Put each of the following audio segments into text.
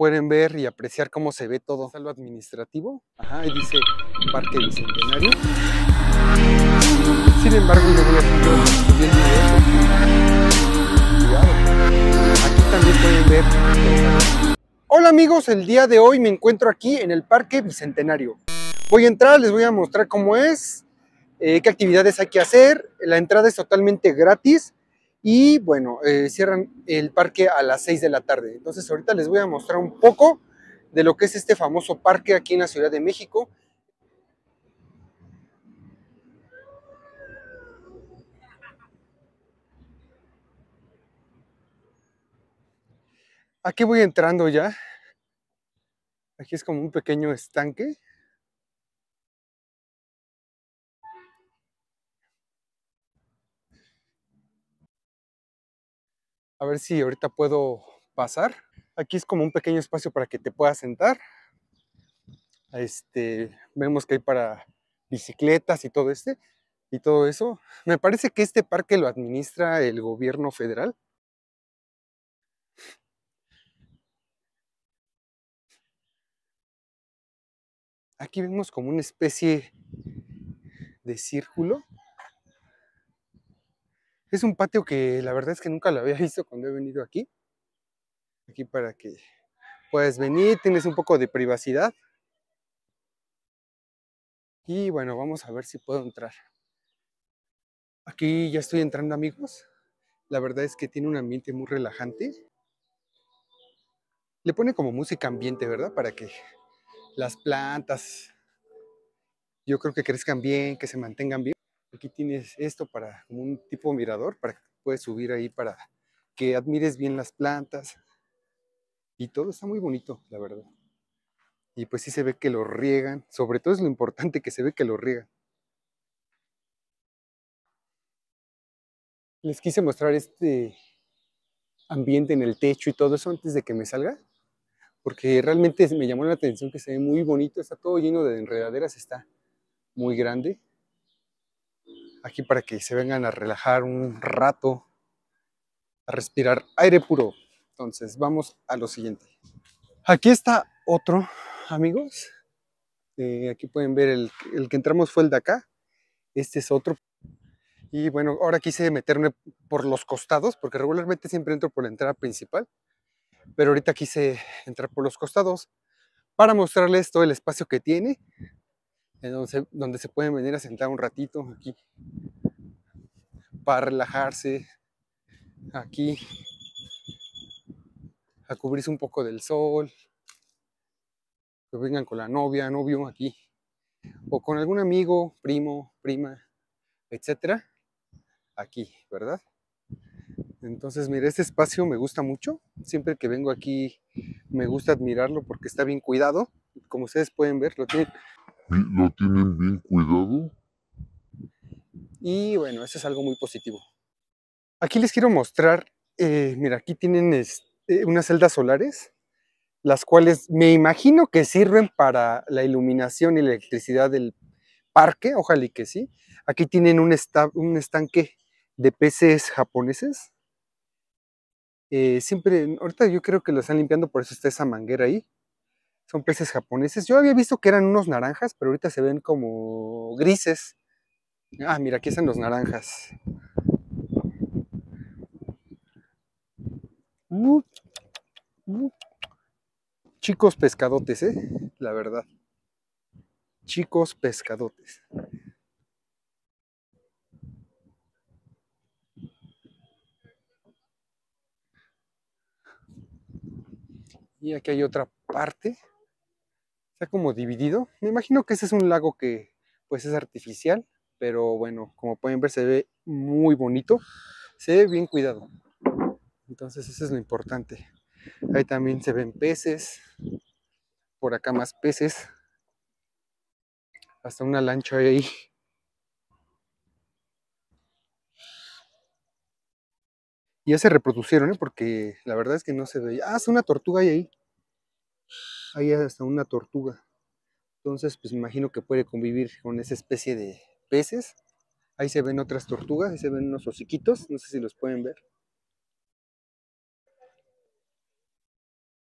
pueden ver y apreciar cómo se ve todo. Lo administrativo, ajá, ahí dice Parque Bicentenario. Sin embargo, yo voy a subir bien Cuidado. Aquí también pueden ver. Hola amigos, el día de hoy me encuentro aquí en el Parque Bicentenario. Voy a entrar, les voy a mostrar cómo es, eh, qué actividades hay que hacer. La entrada es totalmente gratis y bueno, eh, cierran el parque a las 6 de la tarde. Entonces ahorita les voy a mostrar un poco de lo que es este famoso parque aquí en la Ciudad de México. Aquí voy entrando ya. Aquí es como un pequeño estanque. A ver si ahorita puedo pasar. Aquí es como un pequeño espacio para que te puedas sentar. Este, vemos que hay para bicicletas y todo este y todo eso. Me parece que este parque lo administra el gobierno federal. Aquí vemos como una especie de círculo es un patio que la verdad es que nunca lo había visto cuando he venido aquí. Aquí para que puedas venir, tienes un poco de privacidad. Y bueno, vamos a ver si puedo entrar. Aquí ya estoy entrando amigos. La verdad es que tiene un ambiente muy relajante. Le pone como música ambiente, ¿verdad? Para que las plantas, yo creo que crezcan bien, que se mantengan bien. Aquí tienes esto para un tipo mirador, para que puedes subir ahí para que admires bien las plantas. Y todo está muy bonito, la verdad. Y pues sí se ve que lo riegan. Sobre todo es lo importante que se ve que lo riegan. Les quise mostrar este ambiente en el techo y todo eso antes de que me salga. Porque realmente me llamó la atención que se ve muy bonito. Está todo lleno de enredaderas. Está muy grande aquí para que se vengan a relajar un rato, a respirar aire puro. Entonces, vamos a lo siguiente. Aquí está otro, amigos. Eh, aquí pueden ver el, el que entramos fue el de acá. Este es otro. Y bueno, ahora quise meterme por los costados, porque regularmente siempre entro por la entrada principal. Pero ahorita quise entrar por los costados para mostrarles todo el espacio que tiene donde, se pueden venir a sentar un ratito aquí para relajarse aquí a cubrirse un poco del sol que vengan con la novia, novio aquí o con algún amigo, primo, prima, etcétera aquí, ¿verdad? Entonces, mire, este espacio me gusta mucho. Siempre que vengo aquí me gusta admirarlo porque está bien cuidado. Como ustedes pueden ver, lo tienen lo tienen bien cuidado. Y bueno, eso es algo muy positivo. Aquí les quiero mostrar, eh, mira, aquí tienen este, unas celdas solares, las cuales me imagino que sirven para la iluminación y la electricidad del parque, ojalá y que sí. Aquí tienen un, estanque de peces japoneses. Eh, siempre, ahorita yo creo que lo están limpiando, por eso está esa manguera ahí. Son peces japoneses. Yo había visto que eran unos naranjas, pero ahorita se ven como grises. Ah, mira, aquí están los naranjas. Uh, uh. Chicos pescadotes, ¿eh? La verdad. Chicos pescadotes. Y aquí hay otra parte está como dividido. Me imagino que ese es un lago que pues es artificial, pero bueno, como pueden ver se ve muy bonito, se ve bien cuidado. Entonces eso es lo importante. Ahí también se ven peces, por acá más peces, hasta una lancha ahí. Y ya se reproducieron, ¿eh? porque la verdad es que no se veía. Ah, es una tortuga ahí hay hasta una tortuga. Entonces, pues me imagino que puede convivir con esa especie de peces. Ahí se ven otras tortugas, ahí se ven unos hociquitos, no sé si los pueden ver.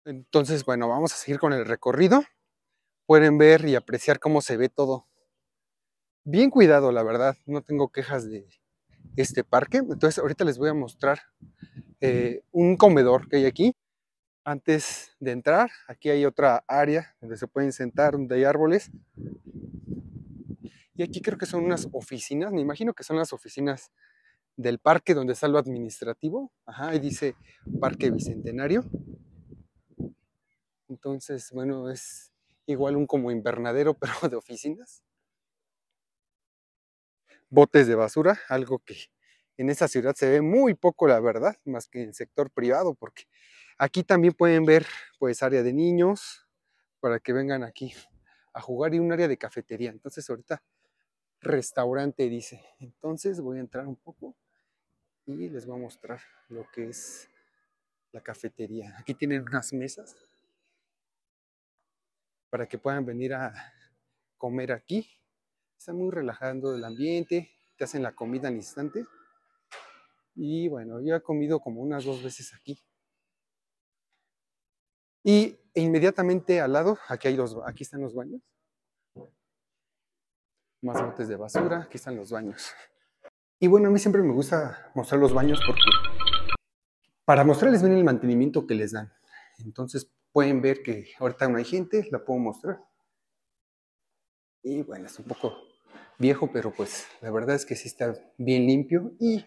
Entonces, bueno, vamos a seguir con el recorrido. Pueden ver y apreciar cómo se ve todo. Bien cuidado, la verdad. No tengo quejas de este parque. Entonces, ahorita les voy a mostrar eh, un comedor que hay aquí. Antes de entrar, aquí hay otra área donde se pueden sentar, donde hay árboles. Y aquí creo que son unas oficinas, me imagino que son las oficinas del parque donde está lo administrativo. Ajá, ahí dice Parque Bicentenario. Entonces, bueno, es igual un como invernadero, pero de oficinas. Botes de basura, algo que en esa ciudad se ve muy poco, la verdad, más que en el sector privado, porque aquí también pueden ver, pues, área de niños, para que vengan aquí a jugar y un área de cafetería. Entonces, ahorita, restaurante dice. Entonces, voy a entrar un poco y les voy a mostrar lo que es la cafetería. Aquí tienen unas mesas para que puedan venir a comer aquí. Está muy relajando el ambiente, te hacen la comida al instante. Y bueno, yo he comido como unas dos veces aquí. Y inmediatamente al lado, aquí, hay los, aquí están los baños. Más botes de basura, aquí están los baños. Y bueno, a mí siempre me gusta mostrar los baños porque para mostrarles bien el mantenimiento que les dan. Entonces pueden ver que ahorita no hay gente, la puedo mostrar. Y bueno, es un poco viejo, pero pues la verdad es que sí está bien limpio y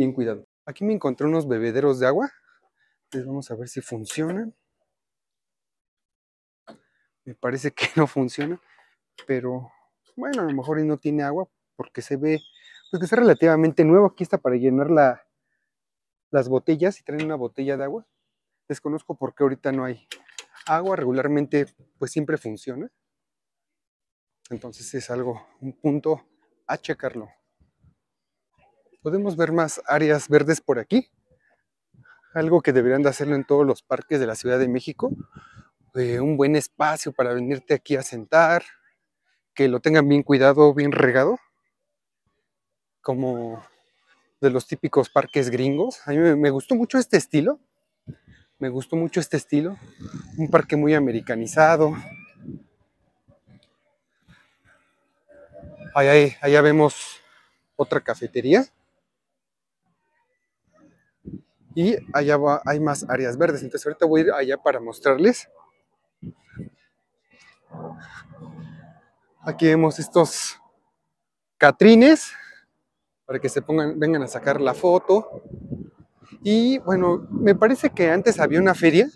bien cuidado. Aquí me encontré unos bebederos de agua. Entonces vamos a ver si funcionan. Me parece que no funciona, pero bueno, a lo mejor no tiene agua porque se ve pues que está relativamente nuevo. Aquí está para llenar la, las botellas y traen una botella de agua. Desconozco por qué ahorita no hay agua. Regularmente pues siempre funciona. Entonces es algo, un punto a checarlo. Podemos ver más áreas verdes por aquí. Algo que deberían de hacerlo en todos los parques de la Ciudad de México. Eh, un buen espacio para venirte aquí a sentar. Que lo tengan bien cuidado, bien regado como de los típicos parques gringos. A mí me, gustó mucho este estilo. Me gustó mucho este estilo. Un parque muy americanizado. Allá, allá vemos otra cafetería. Y allá va, hay más áreas verdes. Entonces ahorita voy a ir allá para mostrarles. Aquí vemos estos catrines para que se pongan, vengan a sacar la foto. Y bueno, me parece que antes había una feria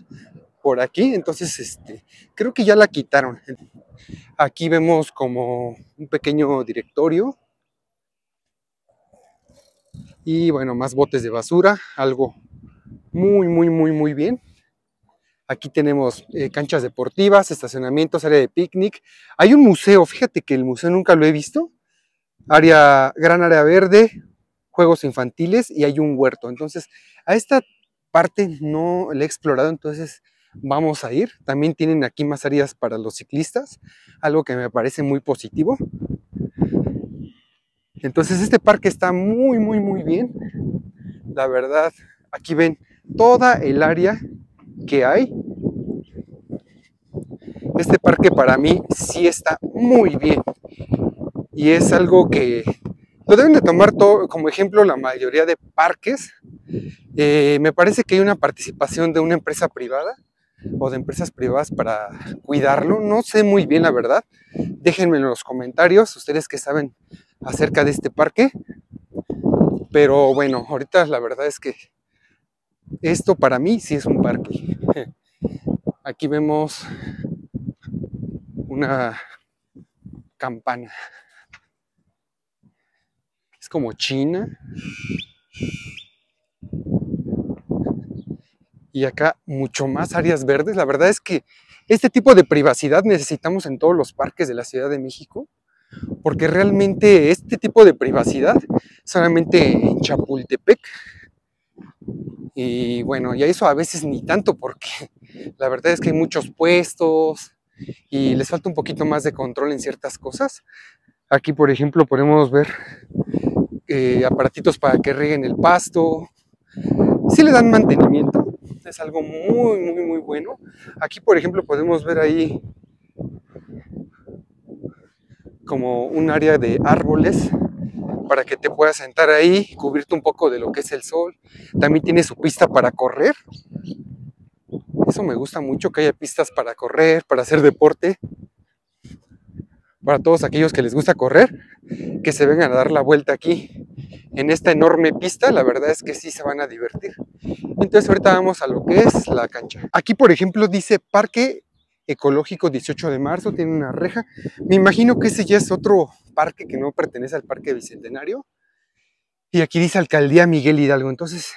por aquí, entonces este, creo que ya la quitaron. Aquí vemos como un pequeño directorio. Y bueno, más botes de basura, algo muy, muy, muy, muy bien. Aquí tenemos eh, canchas deportivas, estacionamientos, área de picnic. Hay un museo, fíjate que el museo nunca lo he visto área, gran área verde, juegos infantiles y hay un huerto. Entonces, a esta parte no la he explorado, entonces vamos a ir. También tienen aquí más áreas para los ciclistas, algo que me parece muy positivo. Entonces, este parque está muy, muy, muy bien. La verdad, aquí ven toda el área que hay. Este parque para mí sí está muy bien y es algo que lo deben de tomar como ejemplo la mayoría de parques. Eh, me parece que hay una participación de una empresa privada o de empresas privadas para cuidarlo. No sé muy bien la verdad. Déjenme en los comentarios ustedes que saben acerca de este parque. Pero bueno, ahorita la verdad es que esto para mí sí es un parque. Aquí vemos una campana es como China. Y acá mucho más áreas verdes. La verdad es que este tipo de privacidad necesitamos en todos los parques de la Ciudad de México, porque realmente este tipo de privacidad solamente en Chapultepec. Y bueno, y eso a veces ni tanto, porque la verdad es que hay muchos puestos y les falta un poquito más de control en ciertas cosas. Aquí, por ejemplo, podemos ver eh, aparatitos para que rieguen el pasto. Sí le dan mantenimiento, es algo muy, muy, muy bueno. Aquí, por ejemplo, podemos ver ahí como un área de árboles para que te puedas sentar ahí, cubrirte un poco de lo que es el sol. También tiene su pista para correr. Eso me gusta mucho, que haya pistas para correr, para hacer deporte. Para todos aquellos que les gusta correr, que se vengan a dar la vuelta aquí en esta enorme pista, la verdad es que sí se van a divertir. Entonces ahorita vamos a lo que es la cancha. Aquí, por ejemplo, dice Parque Ecológico 18 de marzo, tiene una reja. Me imagino que ese ya es otro parque que no pertenece al Parque Bicentenario. Y aquí dice Alcaldía Miguel Hidalgo. Entonces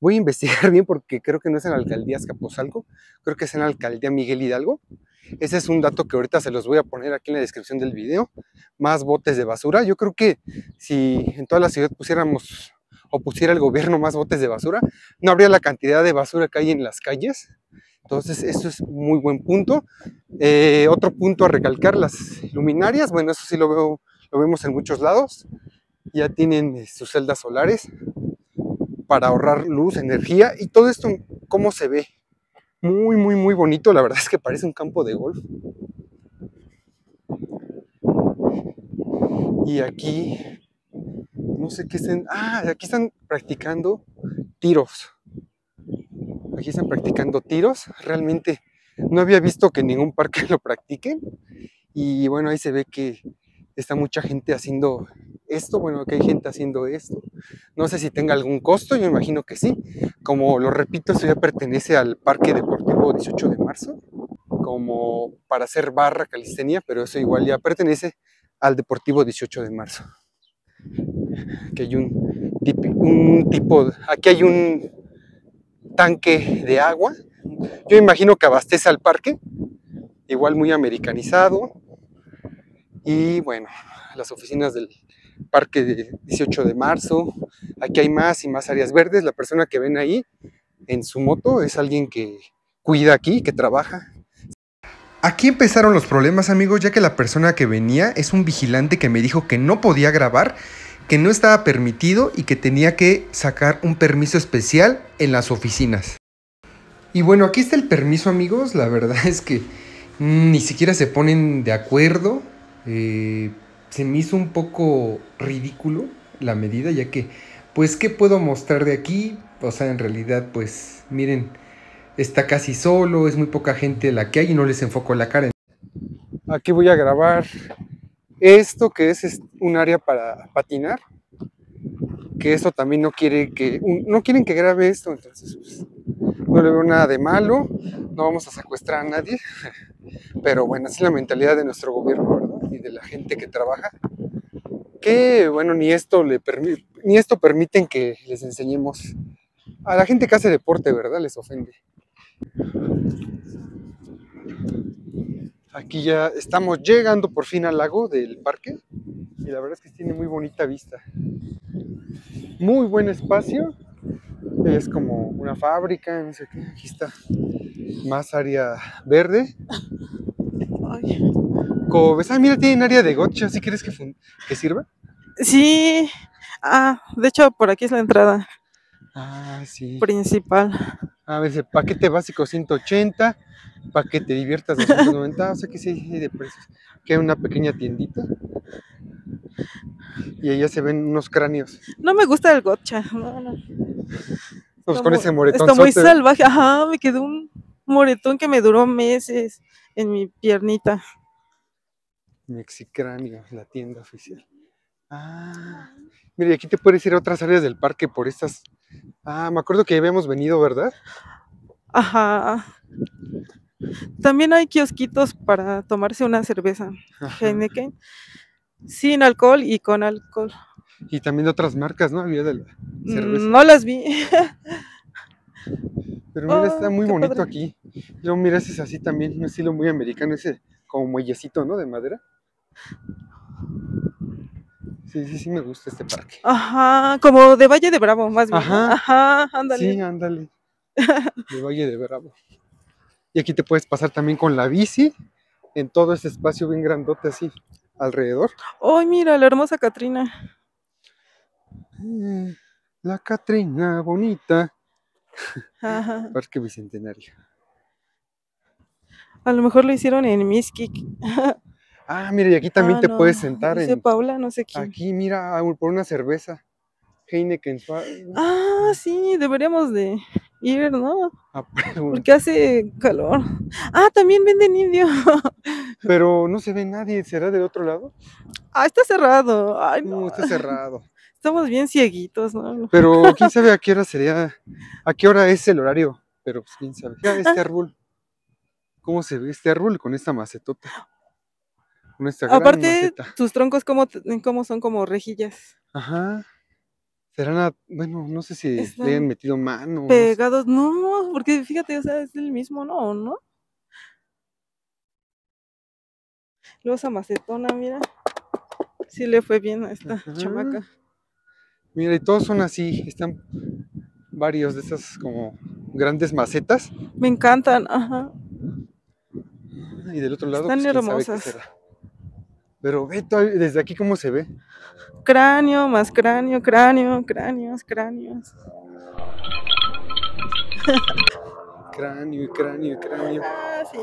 voy a investigar bien porque creo que no es en la Alcaldía Escaposalco, creo que es en la Alcaldía Miguel Hidalgo. Ese es un dato que ahorita se los voy a poner aquí en la descripción del video. Más botes de basura. Yo creo que si en toda la ciudad pusiéramos o pusiera el gobierno más botes de basura, no habría la cantidad de basura que hay en las calles. Entonces, eso es muy buen punto. Eh, otro punto a recalcar, las luminarias. Bueno, eso sí lo, veo, lo vemos en muchos lados. Ya tienen eh, sus celdas solares para ahorrar luz, energía. Y todo esto, ¿cómo se ve? Muy, muy, muy bonito. La verdad es que parece un campo de golf. Y aquí, no sé qué estén... Ah, aquí están practicando tiros aquí están practicando tiros. Realmente no había visto que ningún parque lo practiquen. Y bueno, ahí se ve que está mucha gente haciendo esto. Bueno, que hay gente haciendo esto. No sé si tenga algún costo, yo imagino que sí. Como lo repito, esto ya pertenece al Parque Deportivo 18 de marzo, como para hacer barra calistenia, pero eso igual ya pertenece al Deportivo 18 de marzo. Aquí hay un tipo, aquí hay un tanque de agua. Yo imagino que abastece al parque, igual muy americanizado. Y bueno, las oficinas del parque de 18 de marzo. Aquí hay más y más áreas verdes. La persona que ven ahí en su moto es alguien que cuida aquí, que trabaja. Aquí empezaron los problemas amigos, ya que la persona que venía es un vigilante que me dijo que no podía grabar que no estaba permitido y que tenía que sacar un permiso especial en las oficinas. Y bueno, aquí está el permiso amigos, la verdad es que ni siquiera se ponen de acuerdo. Eh, se me hizo un poco ridículo la medida, ya que, pues, ¿qué puedo mostrar de aquí? O sea, en realidad, pues, miren, está casi solo, es muy poca gente la que hay y no les enfoco la cara. Aquí voy a grabar esto que es, un área para patinar, que esto también no quiere que, no quieren que grabe esto, entonces pues, no le veo nada de malo, no vamos a secuestrar a nadie, pero bueno, así es la mentalidad de nuestro gobierno, ¿verdad? Y de la gente que trabaja, que bueno, ni esto le permite, ni esto permiten que les enseñemos a la gente que hace deporte, ¿verdad? Les ofende. Aquí ya estamos llegando por fin al lago del parque y la verdad es que tiene muy bonita vista. Muy buen espacio. Es como una fábrica, no sé qué. Aquí está más área verde. Como ves, ah, mira, tienen área de gotcha. ¿Sí quieres que, que sirva? Sí. Ah, de hecho, por aquí es la entrada. Ah, sí. Principal. A ver, paquete básico 180 para que te diviertas 290, o sea que sí hay de precios. Que hay una pequeña tiendita. Y ya se ven unos cráneos. No me gusta el gotcha, no, no. Pues con ese moretón. Está muy salvaje, ajá, me quedó un moretón que me duró meses en mi piernita. Mexicráneo, la tienda oficial. Ah, mire, aquí te puedes ir a otras áreas del parque por estas. Ah, me acuerdo que habíamos venido, ¿verdad? Ajá. También hay kiosquitos para tomarse una cerveza Heineken sin alcohol y con alcohol. Y también de otras marcas, ¿no? Había de la cerveza. No las vi. Pero mira, está oh, muy bonito aquí. Yo, mira, ese es así también, un estilo muy americano, ese como muellecito, ¿no? De madera. Sí, sí, sí me gusta este parque. Ajá, como de Valle de Bravo, más bien. Ajá, Ajá ándale. Sí, ándale. De Valle de Bravo. Y aquí te puedes pasar también con la bici en todo ese espacio bien grandote así alrededor. ¡Ay, mira, la hermosa Catrina! Eh, la Catrina bonita. Ajá. Parque Bicentenario. A lo mejor lo hicieron en Miskik. Ah, mira, y aquí también Ah, te no, puedes sentar Dice en, Paula, no sé quién. aquí, mira, ah, por una cerveza. Heineken. Ah, sí, deberíamos de ir, ¿no? Ah, Porque hace calor. Ah, también venden indio. Pero no se ve nadie, ¿será del otro lado? Ah, está cerrado. Ay, No, no. está cerrado. Estamos bien cieguitos, ¿no? Pero quién sabe a qué hora sería, a qué hora es el horario. Pero pues quién sabe. Mira este árbol. ¿Cómo se ve este árbol con esta macetota? Gran Aparte, maceta. tus troncos como, como son como rejillas. Ajá. Serán, a- bueno, no sé si le Están hayan metido mano. no sé. Pegados, no, porque fíjate, o sea, es el mismo, ¿no? ¿O ¿No? Luego esa macetona, mira. Sí le fue bien a esta Ajá. chamaca. Mira, y todos son así. Están varios de esas como grandes macetas. Me encantan, ajá. Y del otro lado, Están pues, sabe qué hermosas. Pero ve desde aquí cómo se ve. Cráneo, más cráneo, cráneo, cráneos, cráneos. Cráneo cráneo cráneo. Ah, sí.